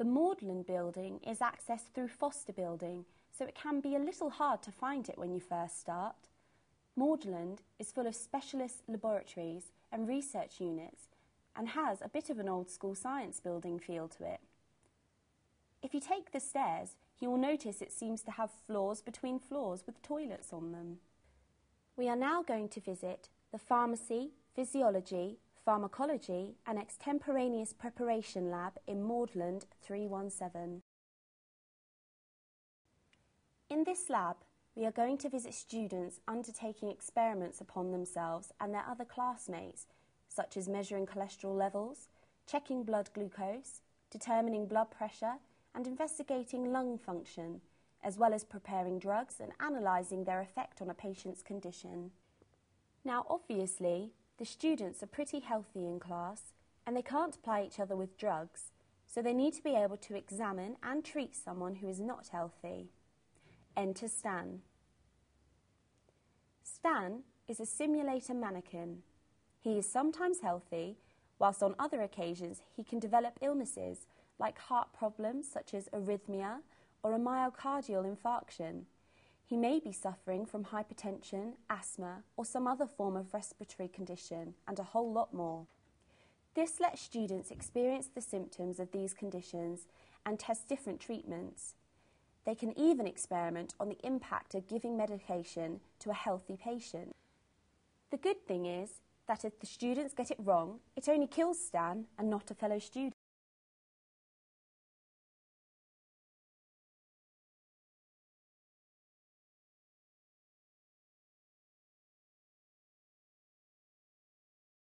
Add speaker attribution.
Speaker 1: The Maudland building is accessed through Foster Building, so it can be a little hard to find it when you first start. Maudland is full of specialist laboratories and research units and has a bit of an old school science building feel to it. If you take the stairs, you will notice it seems to have floors between floors with toilets on them. We are now going to visit the Pharmacy, Physiology, Pharmacology and Extemporaneous Preparation Lab in Maudland 317. In this lab, we are going to visit students undertaking experiments upon themselves and their other classmates, such as measuring cholesterol levels, checking blood glucose, determining blood pressure, and investigating lung function, as well as preparing drugs and analysing their effect on a patient's condition. Now, obviously, the students are pretty healthy in class and they can't apply each other with drugs, so they need to be able to examine and treat someone who is not healthy. Enter Stan. Stan is a simulator mannequin. He is sometimes healthy, whilst on other occasions he can develop illnesses like heart problems such as arrhythmia or a myocardial infarction. He may be suffering from hypertension, asthma, or some other form of respiratory condition, and a whole lot more. This lets students experience the symptoms of these conditions and test different treatments. They can even experiment on the impact of giving medication to a healthy patient. The good thing is that if the students get it wrong, it only kills Stan and not a fellow student.